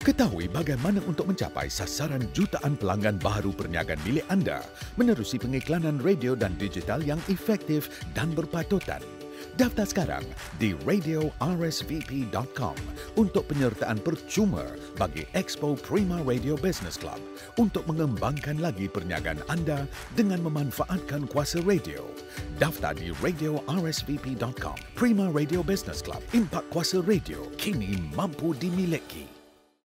Ketahui bagaimana untuk mencapai sasaran jutaan pelanggan baru perniagaan milik anda menerusi pengiklanan radio dan digital yang efektif dan berpatutan. Daftar sekarang di radiorsvp.com untuk penyertaan percuma bagi Expo Prima Radio Business Club untuk mengembangkan lagi perniagaan anda dengan memanfaatkan kuasa radio. Daftar di radiorsvp.com. Prima Radio Business Club, impak kuasa radio kini mampu dimiliki.